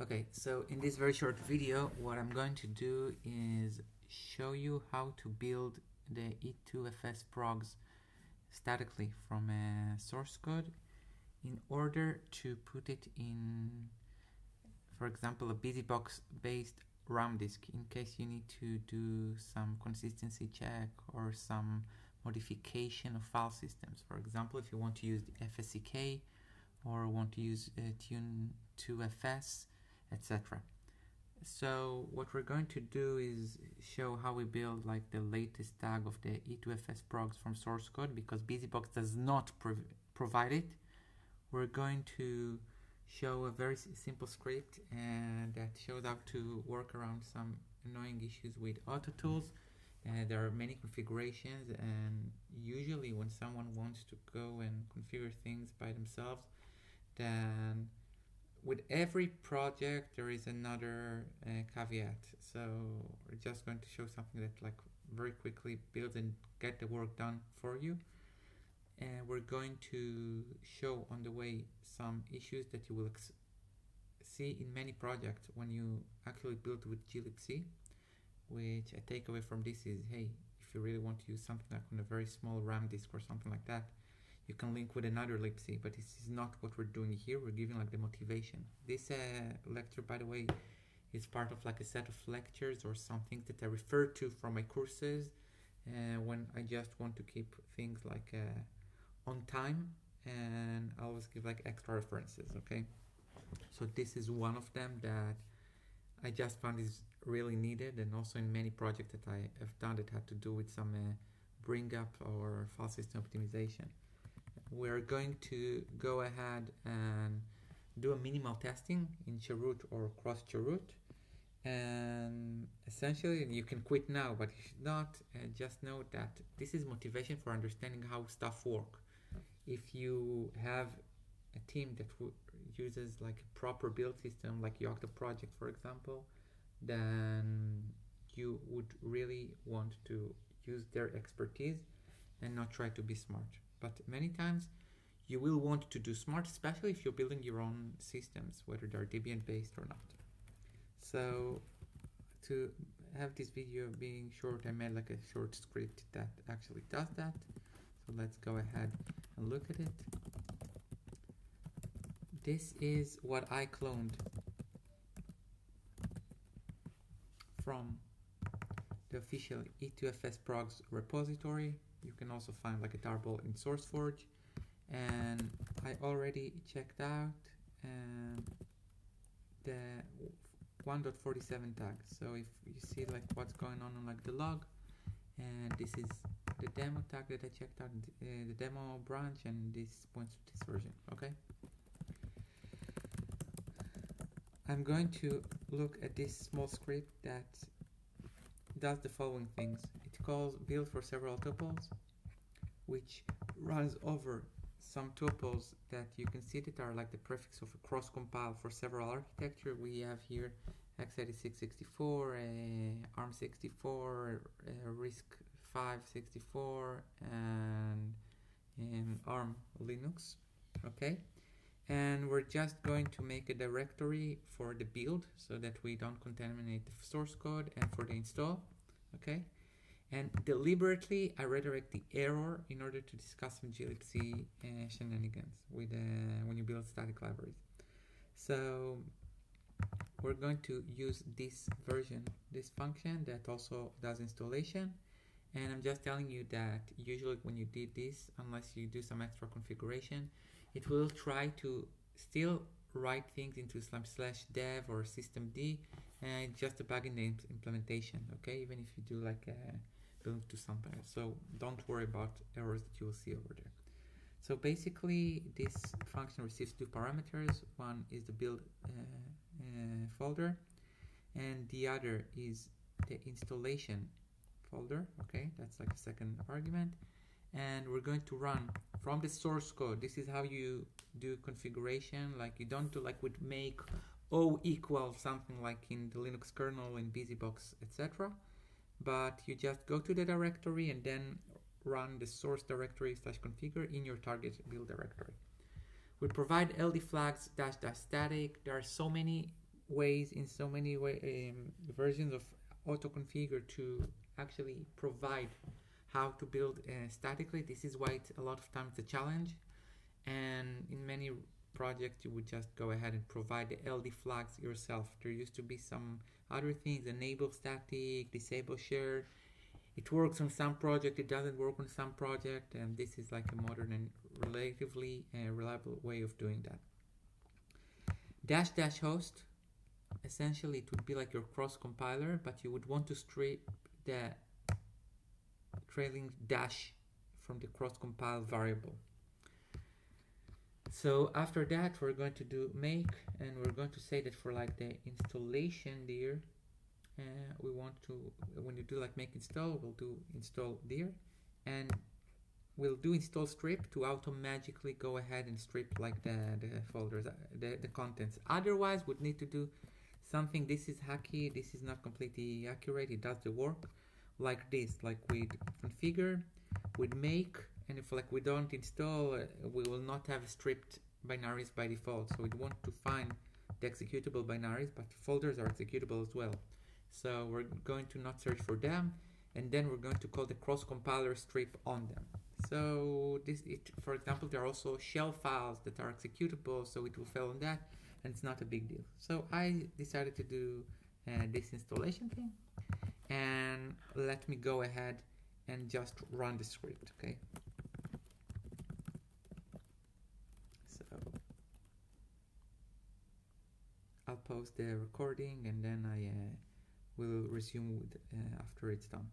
Okay, so in this very short video, what I'm going to do is show you how to build the E2FS progs statically from a source code in order to put it in, for example, a BusyBox based RAM disk in case you need to do some consistency check or some modification of file systems. For example, if you want to use the FSCK or want to use uh, Tune2FS etc. So what we're going to do is show how we build like the latest tag of the E2FS progs from source code because BusyBox does not prov provide it. We're going to show a very simple script and that shows how to work around some annoying issues with AutoTools. And uh, there are many configurations and usually when someone wants to go and configure things by themselves then with every project there is another uh, caveat. So we're just going to show something that like very quickly builds and get the work done for you. And we're going to show on the way some issues that you will see in many projects when you actually build with glibc which a takeaway from this is hey if you really want to use something like on a very small ram disk or something like that you can link with another libc but this is not what we're doing here. We're giving like the motivation. This uh, lecture by the way is part of like a set of lectures or something that i refer to from my courses uh, when i just want to keep things like uh, on time and i always give like extra references okay? So this is one of them that i just found is really needed and also in many projects that i have done that had to do with some uh, bring up or file system optimization we're going to go ahead and do a minimal testing in Chroot or cross Chroot and essentially you can quit now but you should not uh, just know that this is motivation for understanding how stuff work. If you have a team that uses like a proper build system like Yocto project for example then you would really want to use their expertise and not try to be smart but many times you will want to do smart, especially if you're building your own systems, whether they're Debian based or not. So to have this video being short, I made like a short script that actually does that. So let's go ahead and look at it. This is what I cloned from the official E2FS progs repository you can also find like a tarball in SourceForge. And I already checked out um, the 1.47 tag. So if you see like what's going on on like the log and this is the demo tag that I checked out uh, the demo branch and this points to this version okay? I'm going to look at this small script that does the following things build for several tuples which runs over some tuples that you can see that are like the prefix of a cross compile for several architecture. We have here x86-64 uh, arm-64 uh, RISC-V 64 and um, arm linux okay? And we're just going to make a directory for the build so that we don't contaminate the source code and for the install okay and deliberately I redirect the error in order to discuss some glibc uh, shenanigans with uh, when you build static libraries. So we're going to use this version, this function that also does installation. And I'm just telling you that usually when you did this, unless you do some extra configuration, it will try to still write things into slash slash dev or systemd and just a bug in the implementation, okay? Even if you do like a belongs to something else. So don't worry about errors that you will see over there. So basically, this function receives two parameters. One is the build uh, uh, folder, and the other is the installation folder. Okay, that's like a second argument. And we're going to run from the source code. This is how you do configuration. Like you don't do like with make o equal something like in the Linux kernel in BusyBox, etc but you just go to the directory and then run the source directory slash configure in your target build directory. We provide LD flags dash dash static. There are so many ways in so many way, um, versions of auto configure to actually provide how to build uh, statically this is why it's a lot of times a challenge and in many projects you would just go ahead and provide the LD flags yourself. There used to be some other things enable static disable shared it works on some project it doesn't work on some project and this is like a modern and relatively uh, reliable way of doing that. Dash dash host. Essentially it would be like your cross compiler but you would want to strip the trailing dash from the cross compile variable so after that we're going to do make and we're going to say that for like the installation there. Uh, we want to when you do like make install we'll do install there. And we'll do install strip to automatically go ahead and strip like the, the folders uh, the, the contents. Otherwise would need to do something. This is hacky. This is not completely accurate. It does the work like this like we configure we make and if like we don't install uh, we will not have stripped binaries by default. So we want to find the executable binaries but folders are executable as well. So we're going to not search for them and then we're going to call the cross compiler strip on them. So this it for example there are also shell files that are executable so it will fail on that and it's not a big deal. So I decided to do uh, this installation thing and let me go ahead and just run the script okay so I'll pause the recording and then I uh, will resume with, uh, after it's done